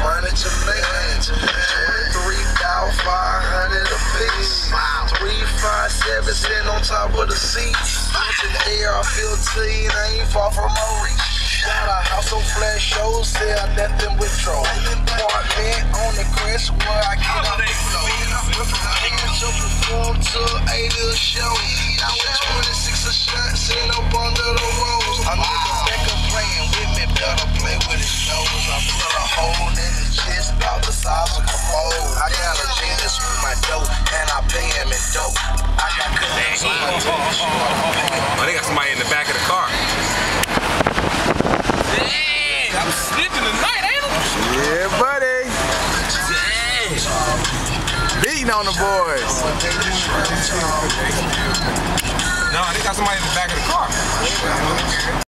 Furniture man, 23,500 a piece. Three, five, seven, sitting on top of the seat. With an AR-15, I ain't far from my reach. Got a house on flash shows, Say sell nothing with troll. Apartment on the crest where I get up flow. I ain't to perform to a little show. I went it's Oh, they got somebody in the back of the car. Dang, I'm snitching tonight, ain't I? Yeah, buddy. Dang. Beating on the boys. No, they got somebody in the back of the car.